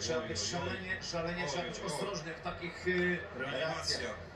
Trzeba być szalenie, szalenie trzeba być ostrożny w takich y, reakcjach.